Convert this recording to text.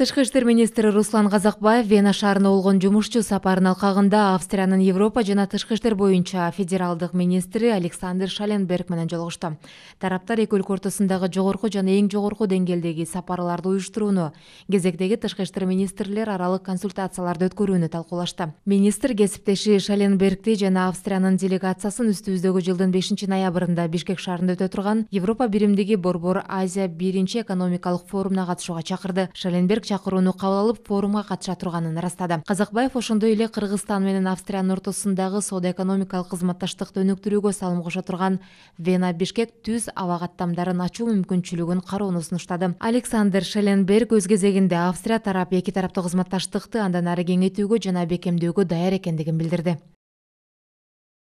тышкы иштер министри руслан казакбаев вена шаарына болгон жумушчу сапарынын алкагында австриянын европа жана тышкы иштер боюнча федералдык министри александр шаленберг менен жолугушту тараптар эки өлкө ортосундагы жогорку жана эң жогорку деңгээлдеги сапарларды уюштурууну кезектеги тышкы иштер министрлер аралык консультацияларды өткөрүүнү талкуулашты министр кесиптеши шаленбергди жана австриянын делегациясын үстүбүздөгү жылдын бешинчи ноябрында бишкек шаарында өтө турган европа биримдиги борбор азия биринчи экономикалык форумуна катышууга чакырды шаленберг чакырууну кабыл алып форумга катыша турганын ырастады казакбаев ошондой эле кыргызстан менен австриянын ортосундагы соода экономикалык кызматташтыкты өнүктүрүүгө салым кошо турган вена бишкек түз аба каттамдарын ачуу мүмкүнчүлүгүн кароону сунуштады александр шеленберг өз кезегинде австрия тарап эки тараптуу кызматташтыкты андан ары кеңейтүүгө жана бекемдөөгө даяр экендигин билдирди